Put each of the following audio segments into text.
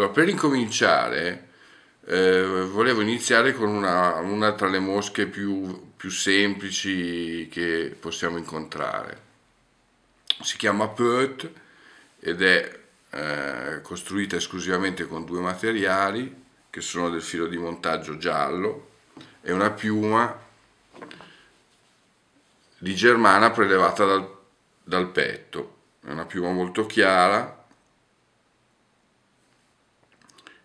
Allora, per incominciare, eh, volevo iniziare con una, una, tra le mosche più, più semplici che possiamo incontrare. Si chiama Pert ed è eh, costruita esclusivamente con due materiali che sono del filo di montaggio giallo e una piuma di germana prelevata dal, dal petto. È una piuma molto chiara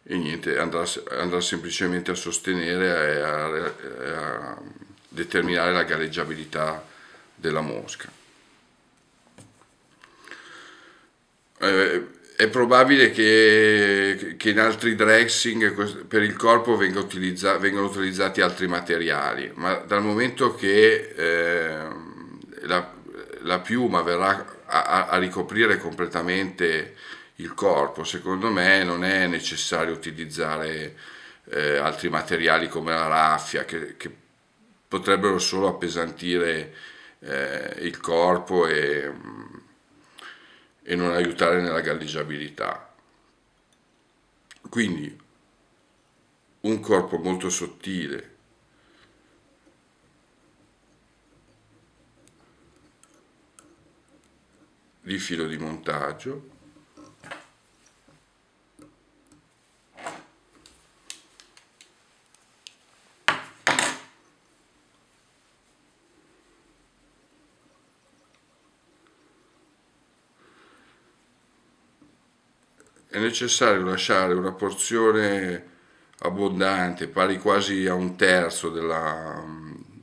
e niente, andrà, andrà semplicemente a sostenere e a, a determinare la gareggiabilità della mosca. Eh, è probabile che, che, in altri dressing per il corpo venga utilizza, vengano utilizzati altri materiali, ma dal momento che eh, la, la, piuma verrà a, a, ricoprire completamente il corpo, secondo me non è necessario utilizzare eh, altri materiali come la raffia che, che potrebbero solo appesantire eh, il corpo e e non aiutare nella galleggiabilità. Quindi un corpo molto sottile di filo di montaggio è necessario lasciare una porzione abbondante, pari quasi a un terzo della,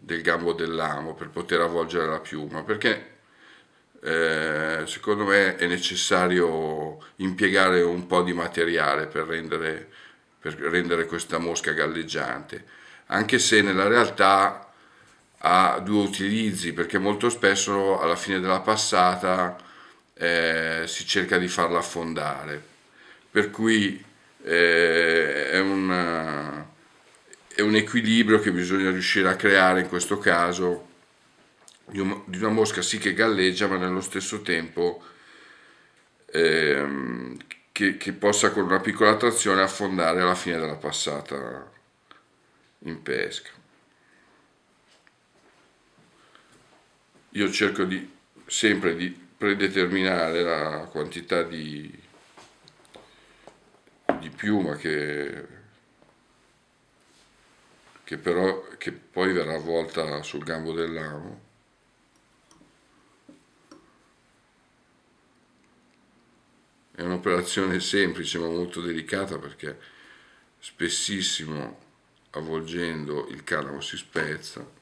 del gambo dell'amo per poter avvolgere la piuma, perché eh, secondo me è necessario impiegare un po' di materiale per rendere, per rendere questa mosca galleggiante, anche se nella realtà ha due utilizzi, perché molto spesso alla fine della passata eh, si cerca di farla affondare per cui eh, è, una, è, un equilibrio che bisogna riuscire a creare in questo caso di, un, di una mosca sì che galleggia ma nello stesso tempo eh, che, che possa con una piccola trazione affondare alla fine della passata in pesca. Io cerco di, sempre di predeterminare la quantità di di piuma che, che però che poi verrà avvolta sul gambo dell'amo. È un'operazione semplice ma molto delicata perché spessissimo avvolgendo il canavo si spezza.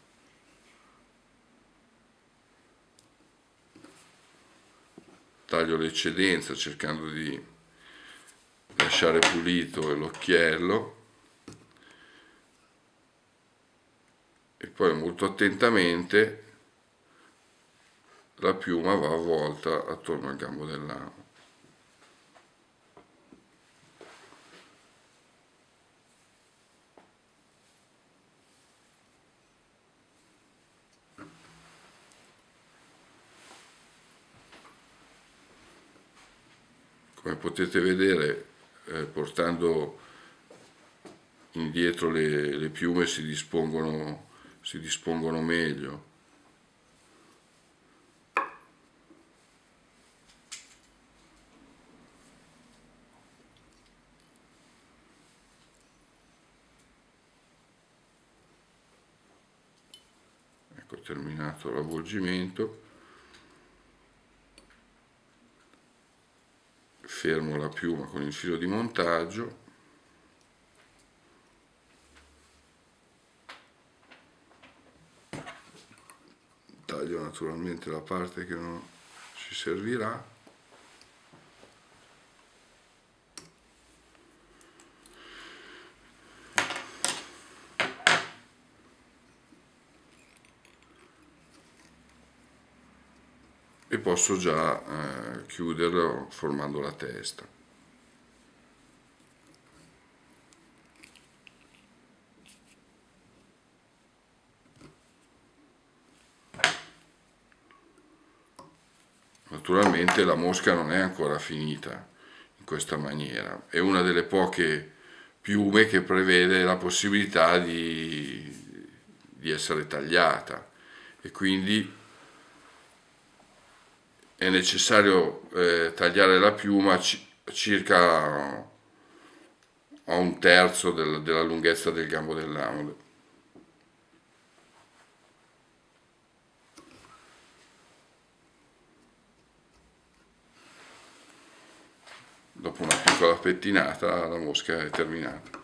Taglio l'eccedenza cercando di lasciare pulito l'occhiello e poi molto attentamente la piuma va avvolta attorno al gambo dell'amo. Come potete vedere eh, portando indietro le, le piume si dispongono, si dispongono meglio. Ecco terminato l'avvolgimento. Fermo la piuma con il filo di montaggio. Taglio naturalmente la parte che non ci servirà e posso già eh, chiuderlo formando la testa. Naturalmente la mosca non è ancora finita, in questa maniera. È una delle poche piume che prevede la possibilità di, di essere tagliata e quindi è necessario eh, tagliare la piuma circa a un terzo del, della lunghezza del gambo dell'amo. Dopo una piccola pettinata la mosca è terminata.